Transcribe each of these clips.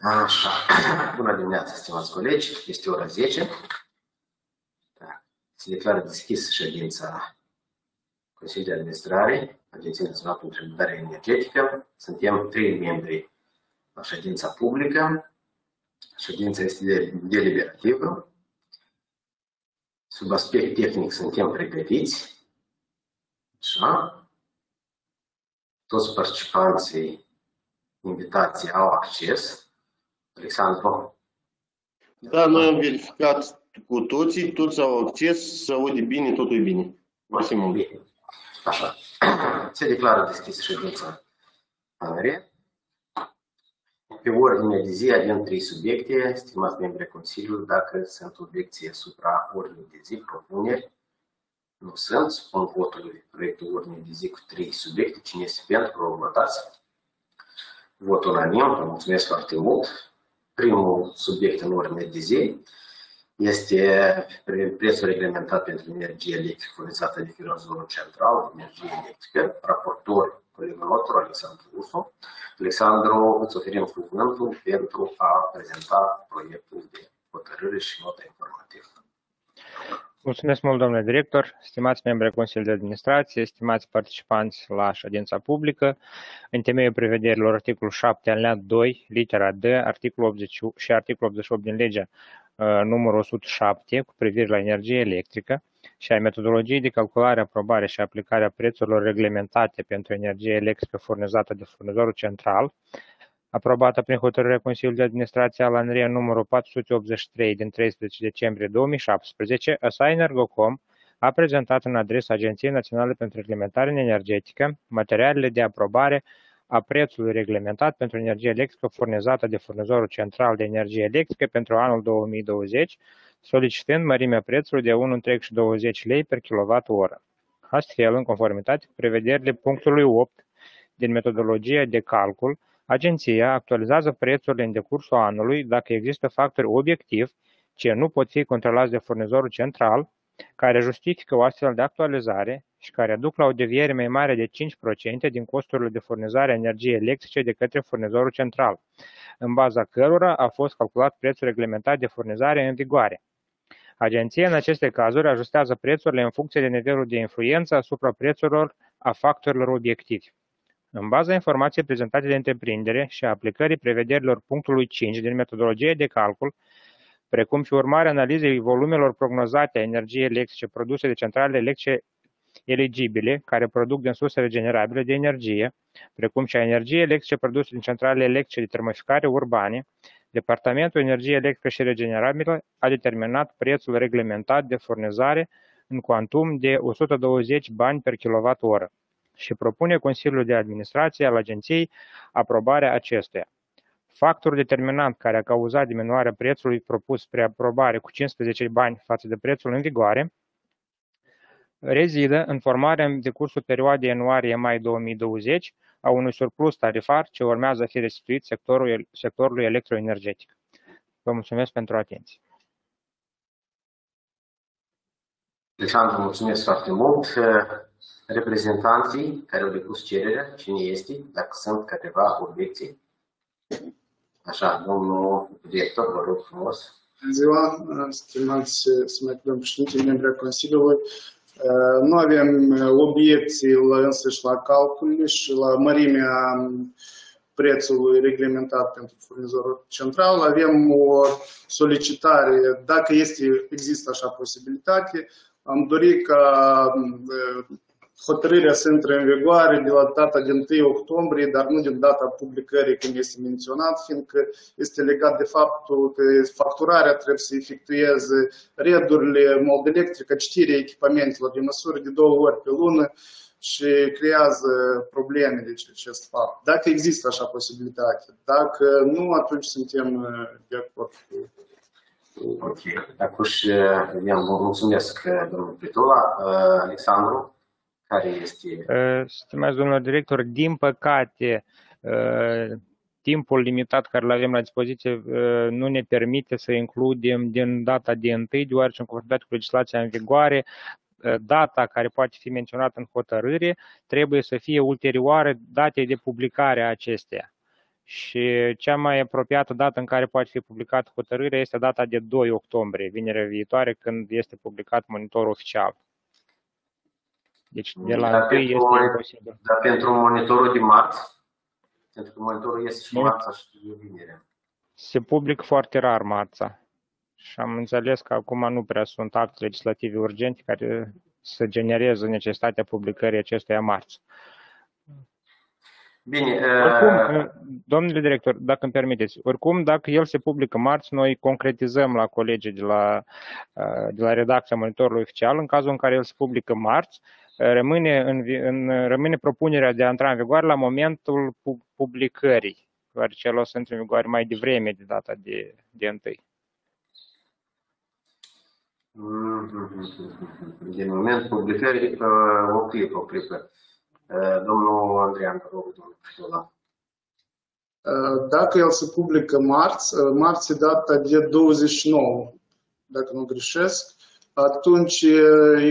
Așa, bună dimineața, stimați colegi, este ora 10. Da. Se declară deschis ședința Consiliului de Administrare, Agenția Națională pentru Reglementare Energetică. Suntem trei membri la ședința publică. Ședința este deliberativă. Sub aspect tehnic suntem pregătiți. Așa. Toți participanții invitații au acces Alexandru. Da, noi am verificat cu toții, toți au acces, să aude bine, totul e bine. Maximum. Bine. Așa. Se declară deschis ședința ANRE. Pe ordine de zi avem trei subiecte, stimați membri Consiliului, dacă sunt obiecții asupra ordinii de zi, propuneri. Nu sunt, spun votul proiectul ordine de zi cu trei subiecte. Cine este pentru, votați. Vot unanim, vă mulțumesc foarte mult primul subiect în ordine de zi este prețul reglementat pentru energie electrică furnizată de furnizorul central de energie electrică, raportor colegul nostru, Alexandru Usu. Alexandru, îți oferim cuvântul pentru a prezenta proiectul de hotărâre și nota informativă. Mulțumesc mult, domnule director, stimați membri ai Consiliului de Administrație, stimați participanți la ședința publică. În temeiul prevederilor articolul 7 alineat 2, litera D, articolul 80 și articolul 88 din legea uh, numărul 107 cu privire la energie electrică și a metodologiei de calculare, aprobare și aplicare a prețurilor reglementate pentru energie electrică furnizată de furnizorul central, aprobată prin hotărârea Consiliului de Administrație al ANRE numărul 483 din 13 decembrie 2017, ASA Energocom a prezentat în adresa Agenției Naționale pentru Reglementare Energetică materialele de aprobare a prețului reglementat pentru energie electrică furnizată de furnizorul central de energie electrică pentru anul 2020, solicitând mărimea prețului de 1,20 lei per kWh. Astfel, în conformitate cu prevederile punctului 8 din metodologia de calcul, Agenția actualizează prețurile în decursul anului dacă există factori obiectivi ce nu pot fi controlați de furnizorul central, care justifică o astfel de actualizare și care aduc la o deviere mai mare de 5% din costurile de furnizare a energiei electrice de către furnizorul central, în baza cărora a fost calculat prețul reglementat de furnizare în vigoare. Agenția în aceste cazuri ajustează prețurile în funcție de nivelul de influență asupra prețurilor a factorilor obiectivi. În baza informației prezentate de întreprindere și a aplicării prevederilor punctului 5 din metodologie de calcul, precum și urmarea analizei volumelor prognozate a energiei electrice produse de centralele electrice eligibile, care produc din surse regenerabile de energie, precum și a energiei electrice produse din centralele electrice de termoficare urbane, Departamentul Energiei Electrică și Regenerabilă a determinat prețul reglementat de furnizare în cuantum de 120 bani per kWh și propune Consiliul de Administrație al Agenției aprobarea acestuia. Factorul determinant care a cauzat diminuarea prețului propus spre aprobare cu 15 bani față de prețul în vigoare rezidă în formarea în decursul perioadei ianuarie-mai 2020 a unui surplus tarifar ce urmează a fi restituit sectorului, sectorului electroenergetic. Vă mulțumesc pentru atenție. Alexandru, mulțumesc foarte mult reprezentanții care au depus cererea, cine este, dacă sunt câteva obiecții. Așa, domnul director, vă rog frumos. Bună ziua, stimați, stimați domnul președinte, membri ai Consiliului. Nu avem obiecții la însăși la calcul și la mărimea prețului reglementat pentru furnizorul central. Avem o solicitare, dacă este, există așa posibilitate, am dorit ca hotărârea să intre în vigoare de la data de 1 octombrie, dar nu din data publicării când este menționat, fiindcă este legat de faptul că facturarea trebuie să efectueze redurile mod electrică, citirea echipamentelor de măsură de două ori pe lună și creează probleme de acest fapt. Dacă există așa posibilitate, dacă nu, atunci suntem de acord cu Ok. Acuși, vă mulțumesc, domnul Pitula. Alexandru? Care este? Stimați domnule director, din păcate, timpul limitat care îl avem la dispoziție nu ne permite să includem din data de 1, deoarece în conformitate cu legislația în vigoare, data care poate fi menționată în hotărâre trebuie să fie ulterioară datei de publicare a acesteia. și cea mai apropiată dată în care poate fi publicată hotărârea este data de 2 octombrie, vinerea viitoare, când este publicat monitorul oficial. Deci de la Dar 1 pentru, este moni- imposibil. dar pentru monitorul de marți, pentru că monitorul este și Nu. marța și vinerea. Se public foarte rar marța. Și am înțeles că acum nu prea sunt acte legislative urgente care să genereze necesitatea publicării acestuia marți. Bine, Oricum, uh, domnule director, dacă îmi permiteți, oricum, dacă el se publică marți, noi concretizăm la colegii de la, uh, de la redacția monitorului oficial, în cazul în care el se publică marți, uh, rămâne, în, vi- în, rămâne propunerea de a intra în vigoare la momentul pu- publicării, deoarece el o să intre în vigoare mai devreme de data de, de întâi. din moment publicării, uh, o clipă, o clipă. Uh, Domnul Andrean, vă rog, domnul Pitola. Dacă el se publică marți, marți e data de 29, dacă nu greșesc, atunci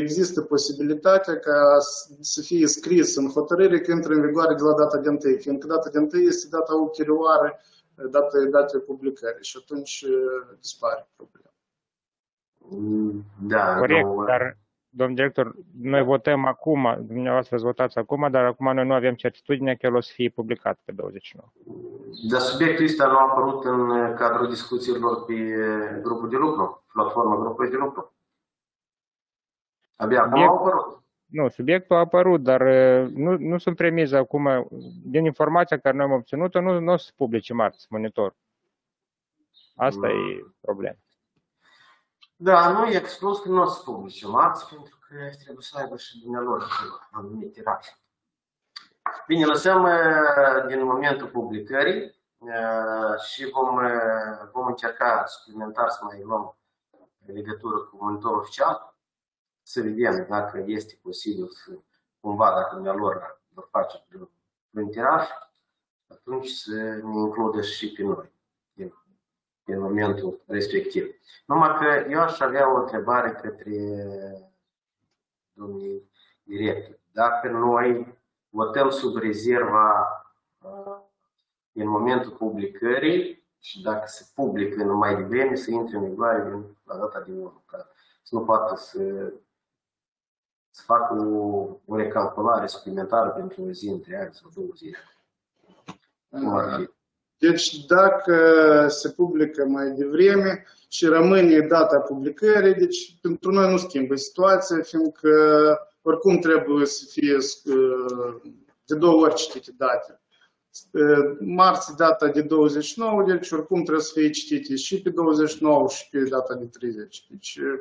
există posibilitatea ca să fie scris în hotărâre că intră în vigoare de la data de 1, fiindcă data de 1 este data ulterioară data, data publicării și atunci dispare problema. Mm, Da, Corect, domnul- dar, domn director, noi votăm acum, dumneavoastră ați votați acum, dar acum noi nu avem certitudinea că el o să fie publicat pe 29. Dar subiectul ăsta nu a apărut în cadrul discuțiilor pe grupul de lucru, platforma grupului de lucru. Abia acum Subiect- au apărut. Nu, subiectul a apărut, dar uh, nu, nu sunt premize acum. Din informația care noi am obținut-o, nu, nu o să se publice marți monitor. Asta e problema. Da, nu e exclus că nu o să publice marți, pentru că trebuie să aibă și dumnealor anumite tiraje. Bine, lăsăm uh, din momentul publicării uh, și vom, uh, vom încerca suplimentar să mai luăm legătură cu monitorul oficial, să vedem dacă este posibil să cumva, dacă dumnealor vor face un tiraj, atunci să ne includă și pe noi din, din momentul respectiv. Numai că eu aș avea o întrebare către domnii directori. Dacă noi votăm sub rezerva uh, în momentul publicării și dacă se publică numai devreme, să intre în vigoare din, la data din 1, ca să nu poată să, să facă o, o recalculare suplimentară pentru o zi întreagă sau două zile. Cum ar fi? Deci dacă se publică mai devreme și rămâne data publicării, deci pentru noi nu schimbă situația, fiindcă oricum trebuie să fie uh, de două ori citite date. Uh, Marți data de 29, deci oricum trebuie să fie citite și pe 29 și pe data de 30. Deci uh,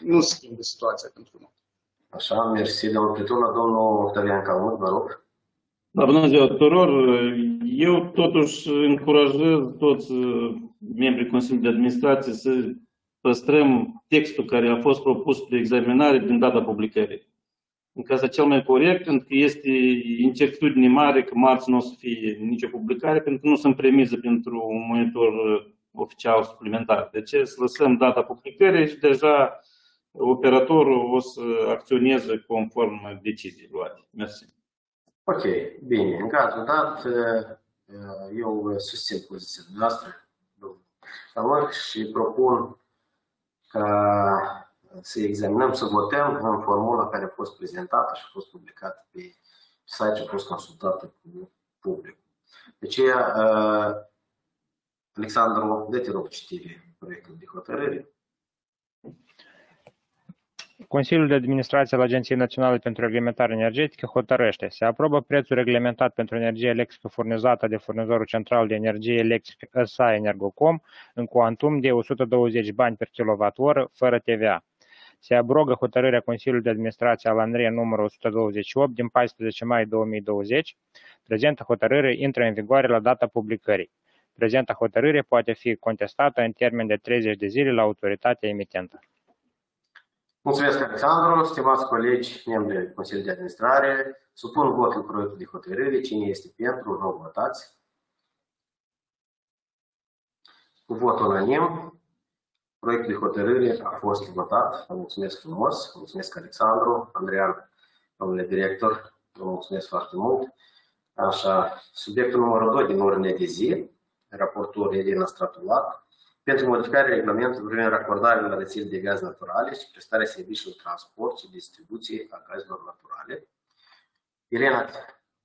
nu schimbă situația pentru noi. Așa, mersi, domnul Plitură, domnul Octavian Calmut, vă rog. Da, bună ziua tuturor! Eu totuși încurajez toți uh, membrii Consiliului de Administrație să păstrăm textul care a fost propus de examinare din data publicării. În cazul cel mai corect, pentru că este incertitudine mare că marți nu o să fie nicio publicare, pentru că nu sunt premize pentru un monitor oficial suplimentar. Deci să lăsăm data publicării și deja operatorul o să acționeze conform deciziei luate. Mersi. Ok, bine. În cazul dat, eu susțin poziția noastră, domnul și propun ca să examinăm, să votăm în formula care a fost prezentată și a fost publicată pe site și a fost consultată cu public. Deci, Alexandru, de te rog citire proiectul de hotărâre. Consiliul de Administrație al Agenției Naționale pentru Reglementare Energetică hotărăște. Se aprobă prețul reglementat pentru energie electrică furnizată de furnizorul central de energie electrică ESA Energocom în cuantum de 120 bani per kWh fără TVA. Se abrogă hotărârea Consiliului de Administrație al ANRE numărul 128 din 14 mai 2020. Prezentă hotărâre intră în vigoare la data publicării. Prezenta hotărâre poate fi contestată în termen de 30 de zile la autoritatea emitentă. Mulțumesc, Alexandru. Stimați colegi, membri Consiliului de Administrare, supun votul proiectul de hotărâre. Cine este pentru, vă votați. Cu vot unanim, proiectul de hotărâre a fost votat. Vă mulțumesc frumos. Mulțumesc, Alexandru, Andrean, domnule director. Vă mulțumesc foarte mult. Așa, subiectul numărul 2 din ordine de zi, raportul Elena Stratulat, pentru modificarea regulamentului privind racordarea la rețele de gaz naturale și prestarea serviciilor transport și distribuție a gazelor naturale. Elena,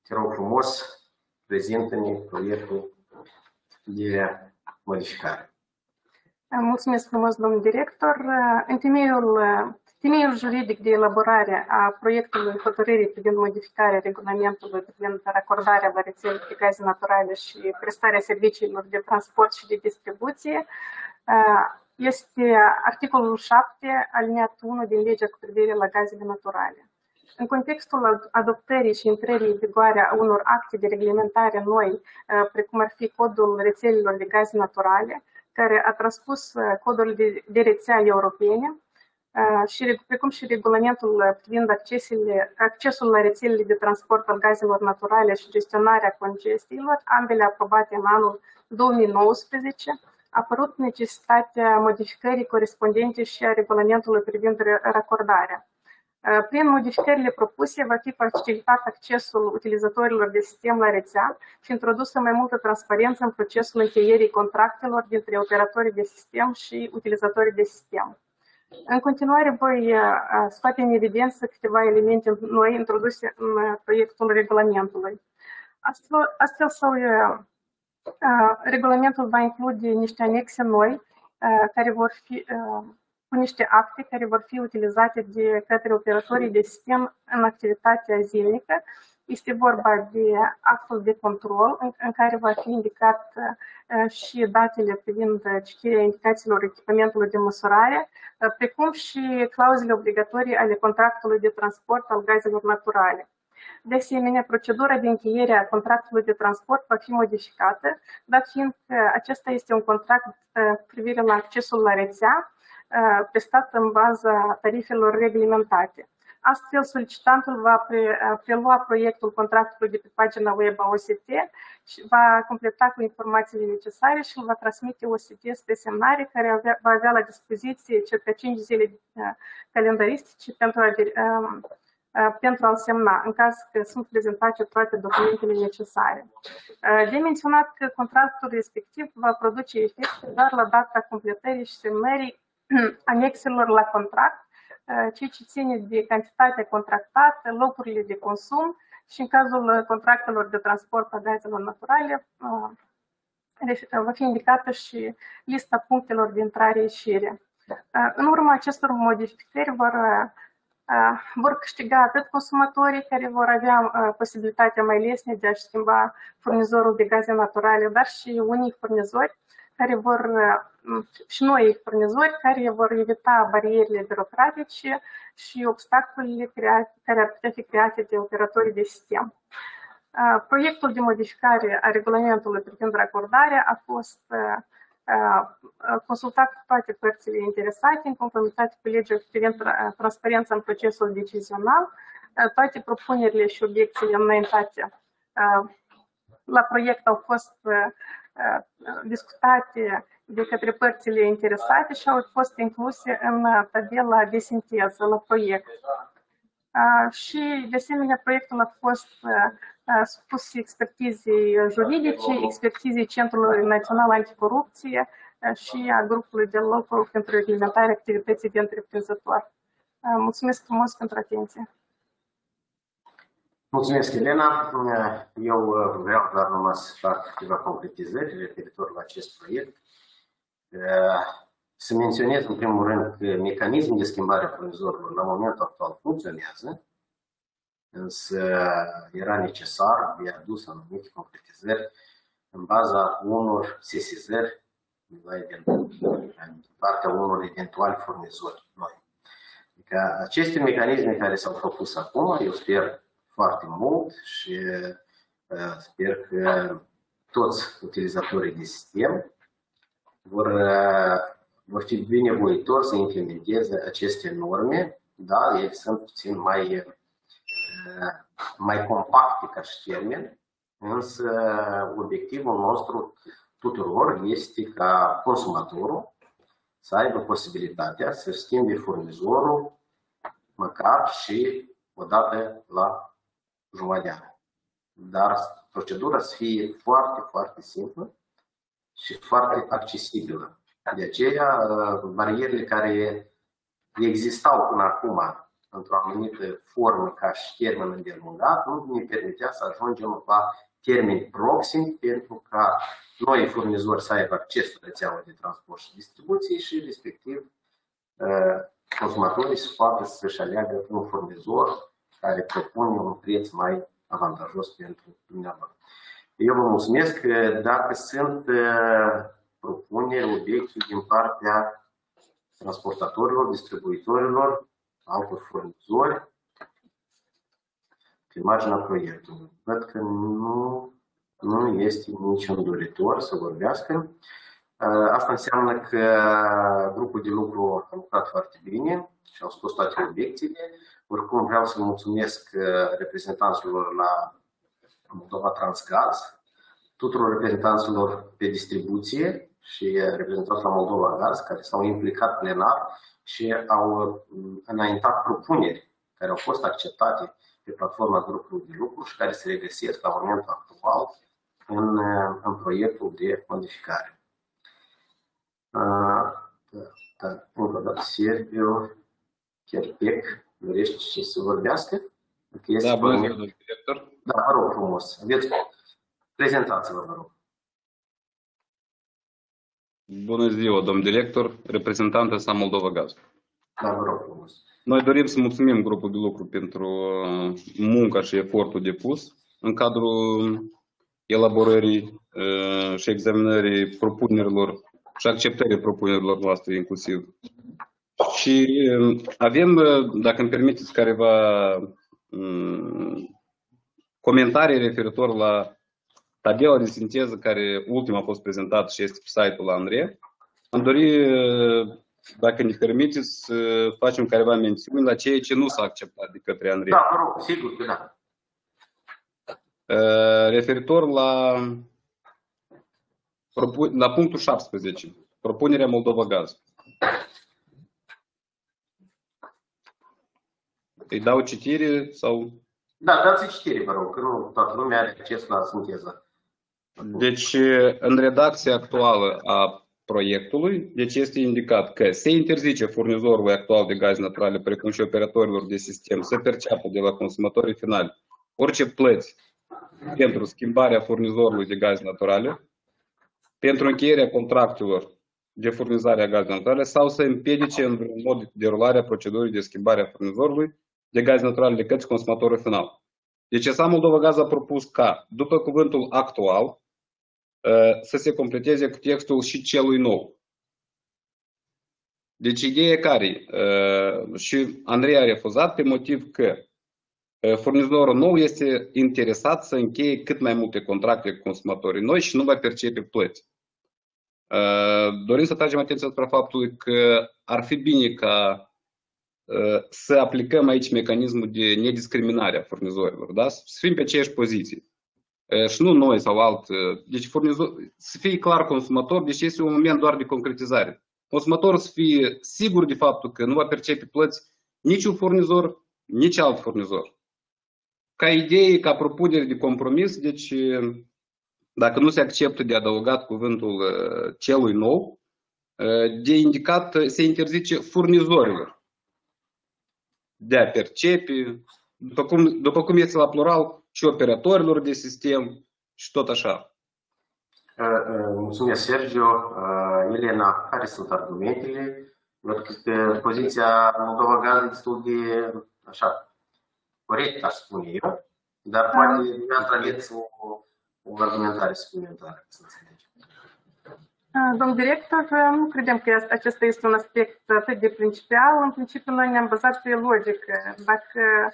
te rog frumos, prezintă-ne proiectul de modificare. Mulțumesc frumos, domnul director. În temeiul, temeiul juridic de elaborare a proiectului hotărârii privind modificarea regulamentului privind racordarea la rețele de gaze naturale și prestarea serviciilor de transport și de distribuție este articolul 7, aliniatul 1 din legea cu privire la gazele naturale. În contextul adoptării și intrării în vigoare a unor acte de reglementare noi, precum ar fi codul rețelelor de gaze naturale, care a transpus codul de, de rețea europene, și, precum și regulamentul privind accesul la rețelele de transport al gazelor naturale și gestionarea congestiilor, ambele aprobate în anul 2019, a apărut necesitatea modificării corespondente și a regulamentului privind racordarea. Prin modificările propuse va fi facilitat accesul utilizatorilor de sistem la rețea și introdusă mai multă transparență în procesul încheierii contractelor dintre operatorii de sistem și utilizatorii de sistem. În continuare voi scoate în evidență câteva elemente noi introduse în proiectul regulamentului. Astfel, astfel sau regulamentul va include niște anexe noi care vor fi cu niște acte care vor fi utilizate de către operatorii de sistem în activitatea zilnică. Este vorba de actul de control în, în care va fi indicat uh, și datele privind citirea indicațiilor echipamentului de măsurare, uh, precum și clauzele obligatorii ale contractului de transport al gazelor naturale. De asemenea, procedura de încheiere a contractului de transport va fi modificată, dat fiind că acesta este un contract uh, privire la accesul la rețea, prestat în baza tarifelor reglementate. Astfel, solicitantul va pre, prelua proiectul contractului de pe pagina web a OST și va completa cu informațiile necesare și îl va transmite OST spre semnare, care avea, va avea la dispoziție circa 5 zile calendaristice pentru a, pentru a-l semna, în caz că sunt prezentate toate documentele necesare. De menționat că contractul respectiv va produce efecte doar la data completării și semnării anexelor la contract, ceea ce ține de cantitatea contractată, locurile de consum și în cazul contractelor de transport a gazelor naturale va fi indicată și lista punctelor de intrare-ieșire. În urma acestor modificări vor, vor câștiga atât consumatorii care vor avea posibilitatea mai lesne de a-și schimba furnizorul de gaze naturale, dar și unii furnizori care vor, și noi furnizori, care vor evita barierele birocratice și obstacolele care ar putea fi create de operatorii de sistem. Proiectul de modificare a regulamentului privind racordarea a fost consultat cu toate părțile interesate în conformitate cu legea privind transparența în procesul decizional. Toate propunerile și obiecțiile înaintate la proiect au fost discutate de către părțile interesate și au fost incluse în tabela de sinteză la proiect. Și, de asemenea, proiectul a fost supus expertizei juridice, expertizei Centrului Național Anticorupție și a grupului de lucru pentru reglementarea activității de întreprinzător. Mulțumesc frumos pentru atenție! Mulțumesc, Elena. Eu uh, vreau doar numai să fac câteva concretizări referitor la acest proiect. Uh, să menționez în primul rând că mecanismul de schimbare a furnizorilor la momentul actual funcționează, însă era necesar de adus anumite concretizări în baza unor sesizări din partea unor eventuali furnizori noi. Adică aceste mecanisme care s-au propus acum, eu sper foarte mult și uh, sper că toți utilizatorii de sistem vor, uh, vor fi binevoitori să implementeze aceste norme, da, ele sunt puțin mai, uh, mai compacte ca și termen, însă obiectivul nostru tuturor este ca consumatorul să aibă posibilitatea să schimbe furnizorul măcar și o dată la jumătate de an. Dar procedura să fie foarte, foarte simplă și foarte accesibilă. De aceea, barierele care existau până acum într-o anumită formă ca și termen îndelungat, nu ne permitea să ajungem la termeni proximi pentru ca noi furnizori să aibă acces la rețeaua de transport și distribuție și respectiv consumatorii să poată să-și aleagă un furnizor care propune un preț mai avantajos pentru dumneavoastră. Eu vă mulțumesc că dacă sunt propuneri, obiecții din partea transportatorilor, distribuitorilor, altor furnizori, pe marginea proiectului. Văd că nu, nu este niciun doritor să vorbească. Asta înseamnă că grupul de lucru a lucrat foarte bine și au scos toate obiecțiile. Oricum vreau să mulțumesc reprezentanților la Moldova Transgaz, tuturor reprezentanților pe distribuție și reprezentanților la Moldova Gaz care s-au implicat plenar și au înaintat propuneri care au fost acceptate pe platforma grupului de lucru și care se regăsesc la momentul actual în, în proiectul de modificare. Da, da, încă o dată, Sergiu Cherpec, dorește și să vorbească? Este da, bună ziua, domnul director. Da, vă rog frumos. Aveți prezentați-vă, vă rog. Bună ziua, domn director, reprezentantă sa Moldova Gaz. Da, vă rog frumos. Noi dorim să mulțumim grupul de lucru pentru uh, munca și efortul depus în cadrul elaborării uh, și examinării propunerilor și acceptării propunerilor noastre inclusiv. Și uh, avem, dacă îmi permiteți, careva um, comentarii referitor la tabela de sinteză care ultima a fost prezentată și este pe site-ul Andrei. Am dorit dacă ne permiteți, să facem careva mențiuni la ceea ce nu s-a acceptat de către Andrei. Da, vă rog, sigur că da. Referitor la, la punctul 17, propunerea Moldova Gaz. Îi dau citire sau? Da, dați citire, vă rog, că nu toată lumea are acces la sinteză. Deci, în redacția actuală a proiectului, deci este indicat că se interzice furnizorului actual de gaze naturale, precum și operatorilor de sistem, să perceapă de la consumatorii finali orice plăți pentru schimbarea furnizorului de gaze naturale, pentru încheierea contractelor de furnizare a gazelor naturale sau să împiedice în vreun mod derularea procedurii de schimbare a furnizorului de gaze naturale de către consumatorul final. Deci SA Moldova Gaz a propus ca, după cuvântul actual, să se completeze cu textul și celui nou. Deci ideea care și Andrei a refuzat pe motiv că furnizorul nou este interesat să încheie cât mai multe contracte cu consumatorii noi și nu va percepe plăți. Dorim să tragem atenția asupra faptului că ar fi bine ca să aplicăm aici mecanismul de nediscriminare a furnizorilor, da? să fim pe aceeași poziție și nu noi sau alt. Deci furnizor, să fie clar consumator, deci este un moment doar de concretizare. Consumatorul să fie sigur de faptul că nu va percepe plăți niciun furnizor, nici alt furnizor. Ca idee, ca propunere de compromis, deci dacă nu se acceptă de adăugat cuvântul celui nou, de indicat se interzice furnizorilor de a percepe, după cum, după cum este la plural, și operatorilor de sistem și tot așa. Mulțumesc, Sergio. Elena, care sunt argumentele? Văd că poziția Moldova Gaz e destul de așa, corect, aș spune eu, dar poate dumneavoastră aveți o, o argumentare suplimentară, să înțelegem. Domn director, nu credem că acesta este un aspect atât de principial. În principiu, noi ne-am bazat pe logică. Dacă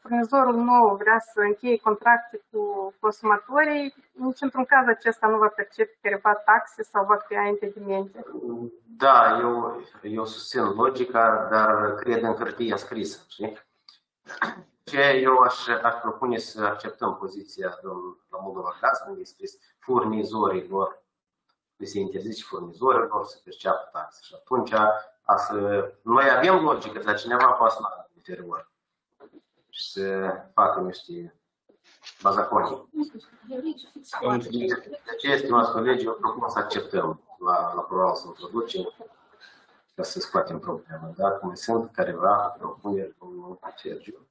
furnizorul nou vrea să încheie contracte cu consumatorii, nici într-un caz acesta nu va percepe careva taxe sau va crea impedimente. Da, eu, eu susțin logica, dar cred în hârtia scrisă. Știi? Ce eu aș, aș propune să acceptăm poziția domnului la Moldova Gaz, unde este scris furnizorilor, de se interzice furnizorilor să perceapă taxe. Și atunci, a să, noi avem logică, dar cineva poate să nu are interior și să facă niște Bazaconii. Vă mulțumesc. De aceea, stimați colegi, eu propun să acceptăm la, la proral să introducem ca să scoatem problema. Dacă mai sunt careva propuneri, domnul Sergiu.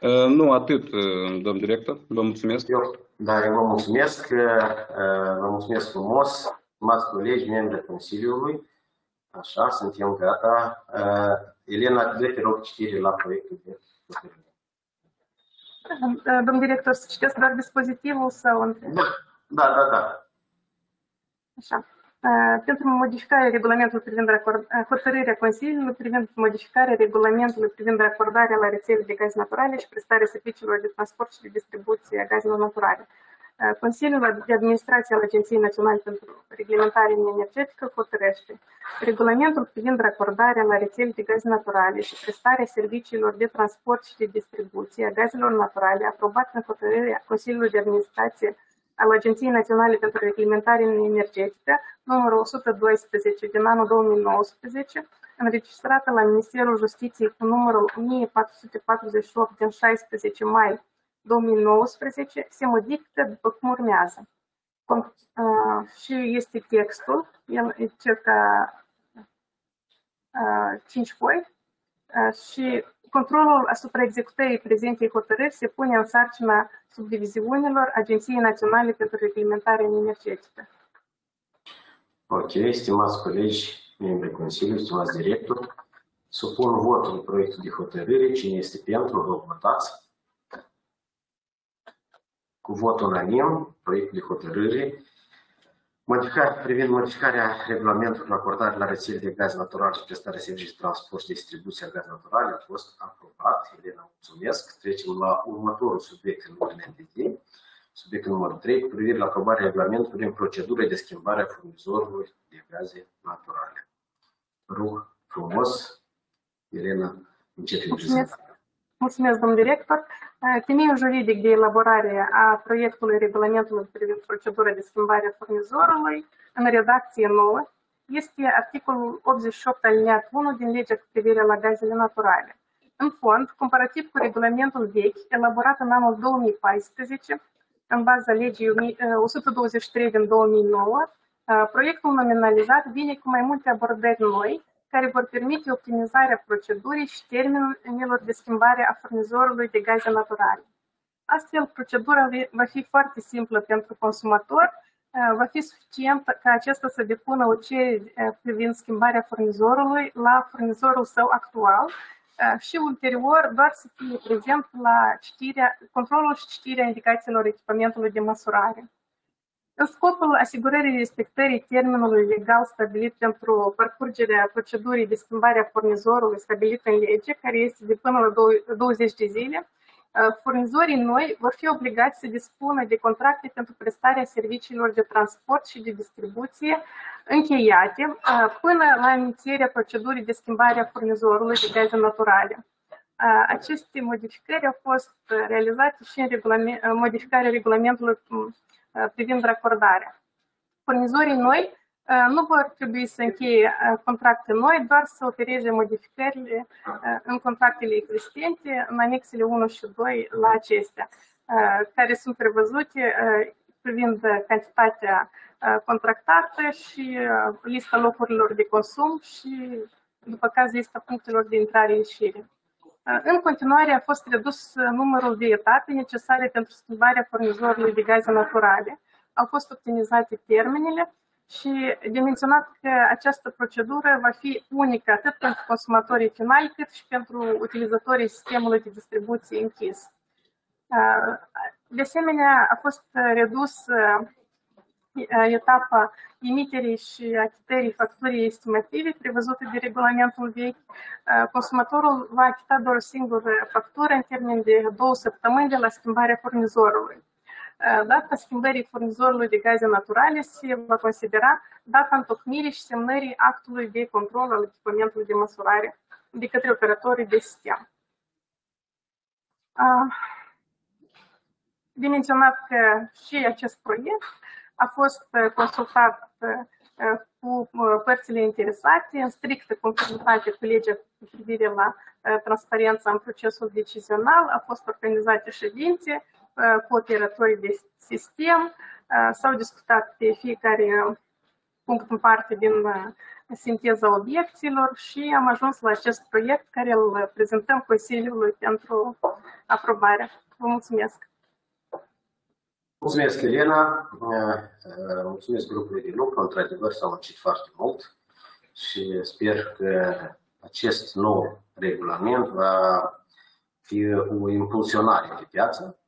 Uh, Nu atât, uh, domn director. Vă mulțumesc. Eu, da, eu vă mulțumesc, uh, vă mulțumesc frumos, stimați colegi, membri ai Consiliului. Așa, suntem gata. Uh, Elena, dă te rog citire la proiectul de hotărâre. Domn director, să citesc doar dispozitivul sau între? Da, da, da, da. Așa. Uh, Pentru modificarea regulamentului privind acord, uh, hotărârea Consiliului privind modificarea regulamentului privind acordarea la rețele de gaze naturale și prestarea serviciilor de transport și de distribuție a gazelor naturale. Uh, Consiliul de Administrație al Agenției Naționale pentru Reglementare Energetică hotărăște regulamentul privind acordarea la rețele de gaze naturale și prestarea serviciilor de transport și de distribuție a gazelor naturale aprobat în hotărârea Consiliului de Administrație al Agenției Naționale pentru Reglementare Energetică, numărul 112 din anul 2019, înregistrată la Ministerul Justiției cu numărul 1448 din 16 mai 2019, se modifică după cum urmează. Con- uh, și este textul, el e circa uh, 5 foi, uh, și controlul asupra executării prezentei hotărâri se pune în sarcina subdiviziunilor Agenției Naționale pentru Reglementare Energetică. Ok, stimați colegi, membrii Consiliului, stimați director, supun votul proiectul de hotărâre. Cine este pentru, vă votați. Cu vot unanim, proiectul de hotărâre modificare, privind modificarea regulamentului acordare la rețele de gaz natural și prestarea servicii de transport și distribuție a gaz natural a fost aprobat. Elena, mulțumesc. Trecem la următorul subiect în ordine de zi. Subiectul numărul 3, cu privire la aprobarea regulamentului prin procedură de schimbare a furnizorului de gaze naturale. Rog frumos, Elena, începe Mulțumesc. prezentarea. Mulțumesc, domn director. Uh, Temeiul juridic de elaborare a proiectului regulamentului privind procedura de schimbare a furnizorului în redacție nouă este articolul 88 aliniat 1 din legea cu privire la gazele naturale. În fond, comparativ cu regulamentul vechi, elaborat în anul 2014, în baza legii 123 din 2009, uh, proiectul nominalizat vine cu mai multe abordări noi, care vor permite optimizarea procedurii și termenelor de schimbare a furnizorului de gaze naturale. Astfel, procedura va fi foarte simplă pentru consumator, va fi suficient ca acesta să depună o cerere privind schimbarea furnizorului la furnizorul său actual și ulterior doar să fie prezent la citirea, controlul și citirea indicațiilor echipamentului de măsurare. În scopul asigurării respectării termenului legal stabilit pentru parcurgerea procedurii de schimbare a furnizorului stabilit în lege, care este de până la 20 de zile, furnizorii noi vor fi obligați să dispună de contracte pentru prestarea serviciilor de transport și de distribuție încheiate până la inițierea procedurii de schimbare a furnizorului de gaze naturale. Aceste modificări au fost realizate și în regulament, modificarea regulamentului privind racordarea. Furnizorii noi nu vor trebui să încheie contracte noi, doar să opereze modificările în contractele existente, în anexele 1 și 2 la acestea, care sunt prevăzute privind cantitatea contractată și lista locurilor de consum și, după caz, lista punctelor de intrare-ieșire. În continuare a fost redus numărul de etape necesare pentru schimbarea furnizorului de gaze naturale. Au fost optimizate termenele și de menționat că această procedură va fi unică atât pentru consumatorii finali cât și pentru utilizatorii sistemului de distribuție închis. De asemenea, a fost redus etapa emiterii și achitării facturii estimative prevăzute de regulamentul vechi, consumatorul va achita doar o singură factură în termen de două săptămâni de la schimbarea furnizorului. Data schimbării furnizorului de gaze naturale se va considera data întocmirii și semnării actului de control al echipamentului de măsurare de către operatorii de sistem. De menționat că și acest proiect a fost consultat cu părțile interesate în strictă conformitate cu legea cu privire la transparența în procesul decizional, a fost organizate ședințe uh, cu operatorii de sistem. Uh, S-au discutat pe fiecare punct în parte din uh, sinteza obiecțiilor și am ajuns la acest proiect care îl prezentăm Consiliului pentru aprobare. Vă mulțumesc! Mulțumesc, Elena. Mulțumesc grupului de lucru. Într-adevăr, s-au muncit foarte mult și sper că acest nou regulament va fi o impulsionare pe piață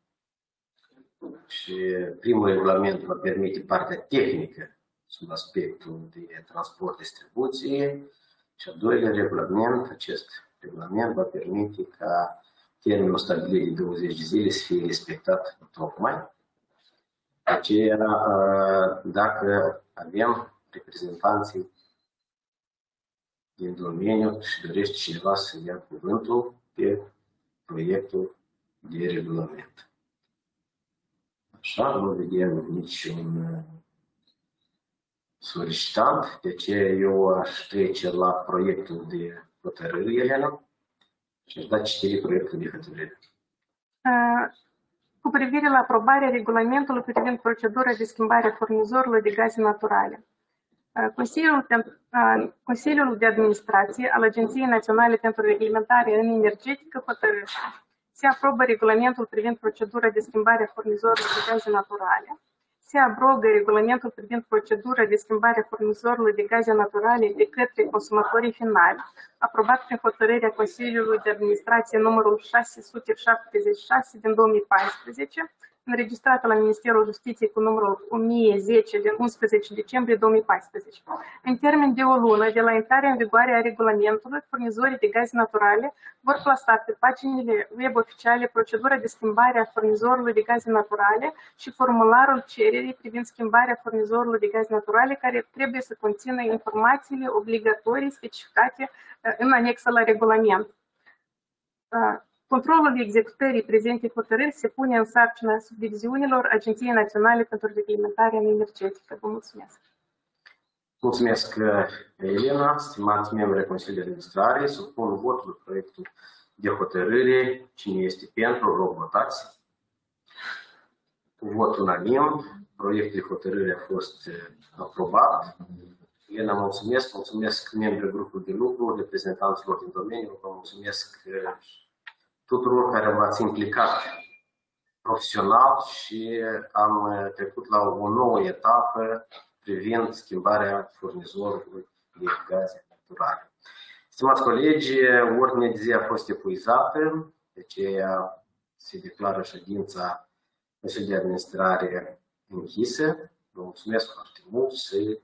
și primul regulament va permite partea tehnică sub aspectul de transport-distribuție și al doilea regulament, acest regulament va permite ca termenul stabilit de 20 de zile să fie respectat tocmai. Aceea, dacă avem reprezentanții din domeniu și dorește cineva să ia cuvântul pe proiectul de regulament. Așa, nu vedem niciun solicitant, de ce eu aș trece la proiectul de hotărâre, Elena, și aș da citire proiectul de hotărâre. Cu privire la aprobarea regulamentului privind procedura de schimbare a furnizorului de gaze naturale. Consiliul, Consiliul de Administrație al Agenției Naționale pentru Reglementare în Energetică hotărâște. Se aprobă regulamentul privind procedura de schimbare a furnizorului de gaze naturale. Se abrogă regulamentul privind procedura de schimbare a furnizorului de gaze naturale de către consumatorii finali, aprobat prin hotărârea Consiliului de Administrație numărul 676 din 2014, înregistrată la Ministerul Justiției cu numărul 1010 din 11 decembrie 2014. În termen de o lună de la intrarea în vigoare a regulamentului, furnizorii de gaze naturale vor plasa pe paginile web oficiale procedura de schimbare a furnizorului de gaze naturale și formularul cererii privind schimbarea furnizorului de gaze naturale, care trebuie să conțină informațiile obligatorii specificate în anexă la regulament. Controlul executării prezentei hotărâri se pune în sarcina subdiviziunilor Agenției Naționale pentru Reglementare Energetică. Vă mulțumesc! Mulțumesc, Elena, stimați membri Consiliului de Administrare, supun votul proiectul de hotărâre. Cine este pentru, rog votați. Vot unanim, proiectul de hotărâre a fost aprobat. Elena, mulțumesc, mulțumesc membrii grupului de lucru, reprezentanților din domeniu, vă mulțumesc tuturor care v-ați implicat profesional și am trecut la o nouă etapă privind schimbarea furnizorului de gaze naturale. Stimați colegi, ordinea de zi a fost epuizată, de aceea se declară ședința Consiliului de Administrare închisă. Vă mulțumesc foarte mult și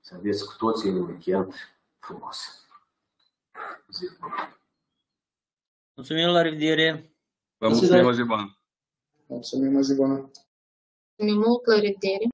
să aveți cu toții un weekend frumos. Zi bună! Mulțumim, la revedere! Vă mulțumim, o zi bună! Mulțumim, o zi bună! Mulțumim mult, la revedere!